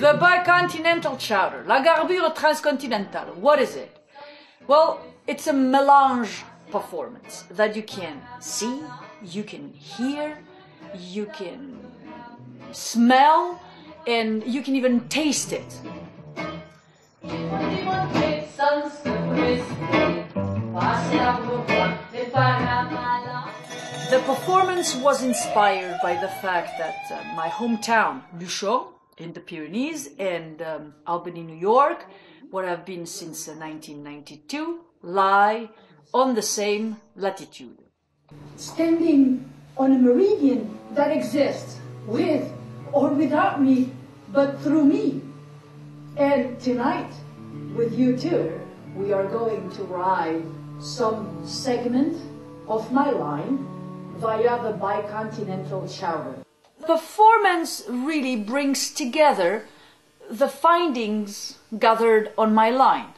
The bicontinental chowder, la garbure transcontinentale. What is it? Well, it's a melange performance that you can see, you can hear, you can smell, and you can even taste it. The performance was inspired by the fact that uh, my hometown, Luchon, in the Pyrenees, and um, Albany, New York, where I've been since uh, 1992, lie on the same latitude. Standing on a meridian that exists with or without me, but through me. And tonight, with you too, we are going to ride some segment of my line via the bicontinental chowder. Performance really brings together the findings gathered on my line.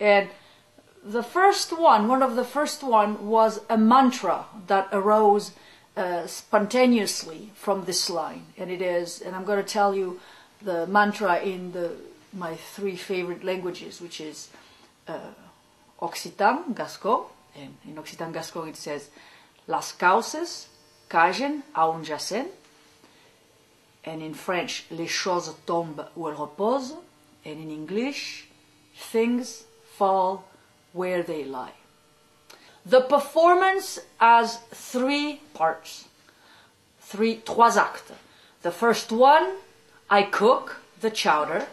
And the first one, one of the first one was a mantra that arose uh, spontaneously from this line. And it is, and I'm going to tell you the mantra in the, my three favorite languages, which is uh, Occitan, Gascon, and in Occitan Gascon it says, Las causes cagen a un jacent, and in French, les choses tombent où elles reposent, and in English, things fall where they lie. The performance has three parts, three trois actes. The first one, I cook the chowder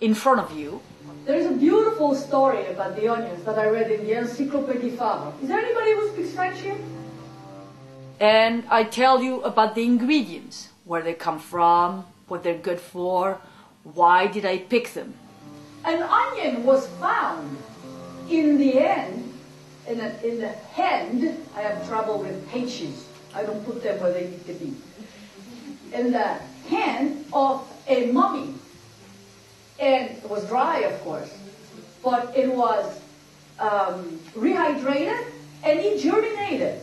in front of you, There's a beautiful story about the onions that I read in the Encyclopédie Fabre. Is there anybody who speaks French here? and I tell you about the ingredients, where they come from, what they're good for, why did I pick them. An onion was found in the end, in, a, in the hand. I have trouble with H's. I don't put them where they need to be. In the hand of a mummy. And it was dry, of course, but it was um, rehydrated and it germinated.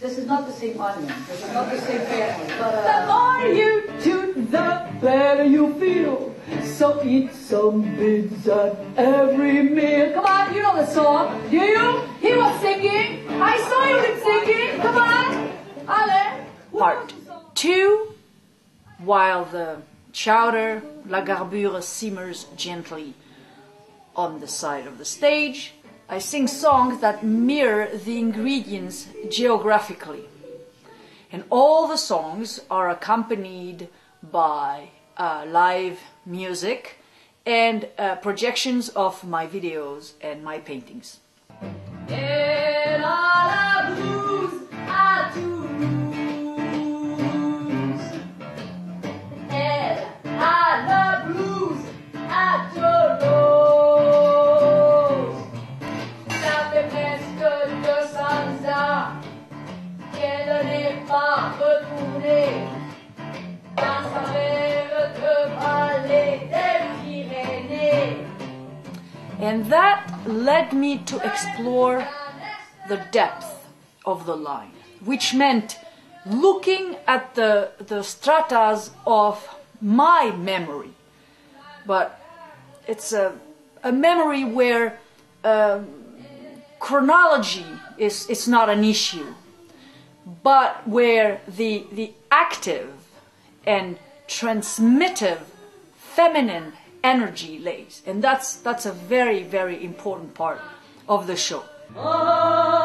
This is not the same onion. This is not the same family. But uh, The more you do, the better you feel. So eat some bits at every meal. Come on, you know the song. Do you? He was singing. I saw you singing. Come on. Ale. Part two, while the chowder, la garbure simmers gently on the side of the stage, I sing songs that mirror the ingredients geographically. And all the songs are accompanied by uh, live music and uh, projections of my videos and my paintings. And that led me to explore the depth of the line, which meant looking at the, the stratas of my memory. But it's a, a memory where um chronology is, is not an issue, but where the, the active and transmittive feminine energy lays. And that's, that's a very, very important part of the show. Oh.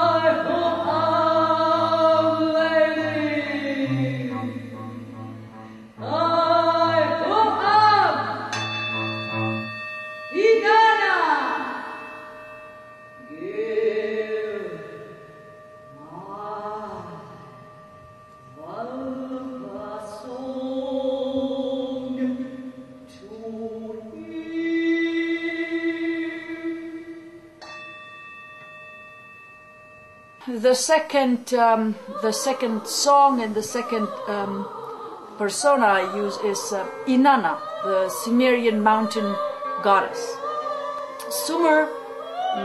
The second, um, the second song and the second um, persona I use is uh, Inanna, the Sumerian mountain goddess. Sumer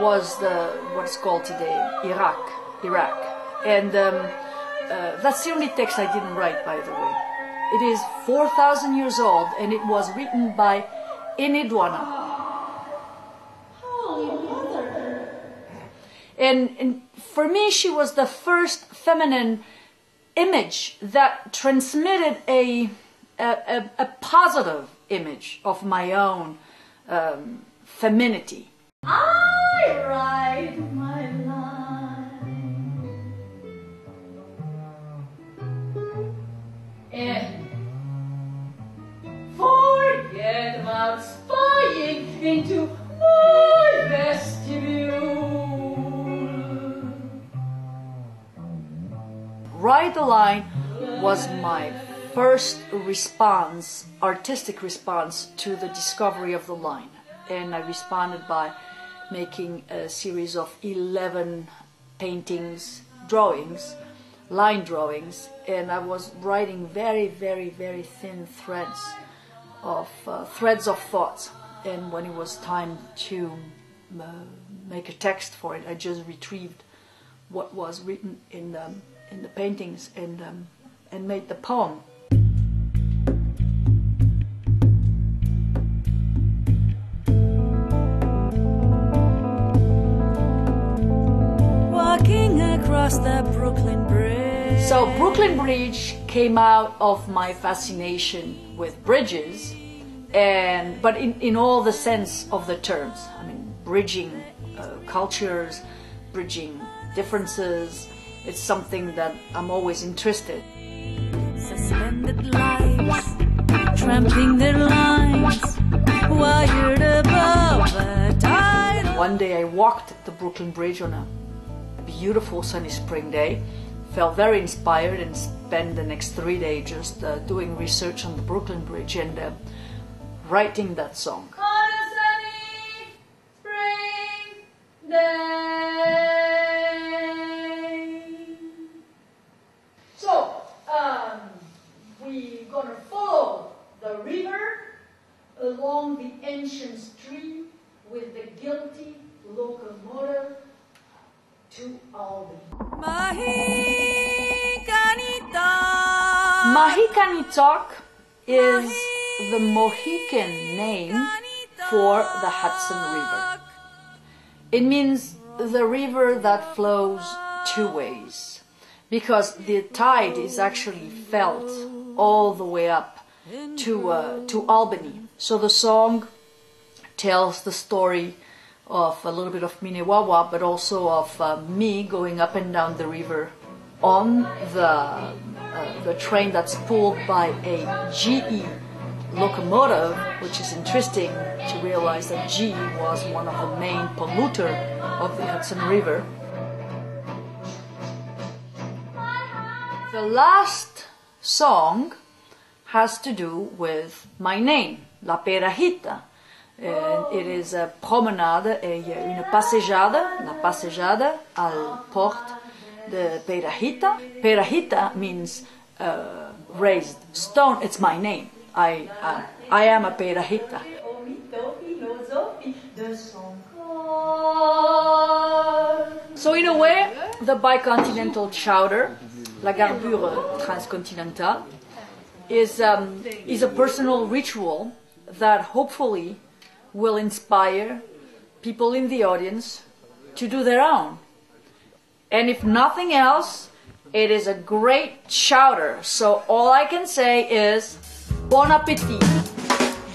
was the what's called today Iraq, Iraq, and um, uh, that's the only text I didn't write, by the way. It is 4,000 years old, and it was written by Enheduanna. And, and for me, she was the first feminine image that transmitted a, a, a, a positive image of my own um, femininity. I ride The Line was my first response, artistic response to the discovery of the line. And I responded by making a series of 11 paintings, drawings, line drawings, and I was writing very, very, very thin threads of uh, threads of thoughts. And when it was time to uh, make a text for it, I just retrieved what was written in the, in the paintings and um, and made the poem. Walking across the Brooklyn Bridge. So Brooklyn Bridge came out of my fascination with bridges, and but in, in all the sense of the terms. I mean, bridging uh, cultures, bridging differences. It's something that I'm always interested. Suspended lives, tramping their lines, wired above tidal. One day I walked the Brooklyn Bridge on a beautiful sunny spring day, felt very inspired, and spent the next three days just uh, doing research on the Brooklyn Bridge and uh, writing that song. The ancient stream with the guilty locomotive to Albany. Mahicanita. Mahikanitok is the Mohican name for the Hudson River. It means the river that flows two ways because the tide is actually felt all the way up to uh, to Albany. So the song tells the story of a little bit of Minnewawa, but also of uh, me going up and down the river on the uh, the train that's pulled by a GE locomotive, which is interesting to realize that GE was one of the main polluter of the Hudson River. The last song has to do with my name, La Perajita. And it is a promenade, et une passejada, la passejada al port de Perajita. Perajita means uh, raised stone. It's my name. I, uh, I am a Perajita. So in a way, the bicontinental chowder, la garbure transcontinentale, is um, is a personal ritual that hopefully will inspire people in the audience to do their own. And if nothing else, it is a great chowder. So all I can say is bon appetit.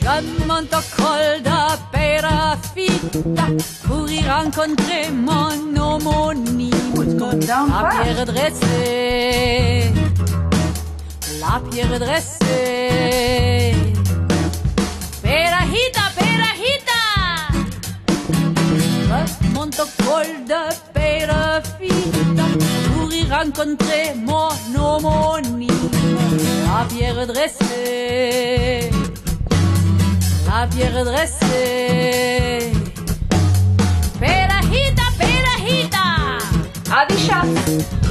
John Montocol da Perafita pour y rencontrer mon. La pierre dressée, la pierre dressée. John Montocol da Perafita pour y rencontrer mon homonyme. La pierre dressée. La pierre dressée. Perajita, perajita. Adisha!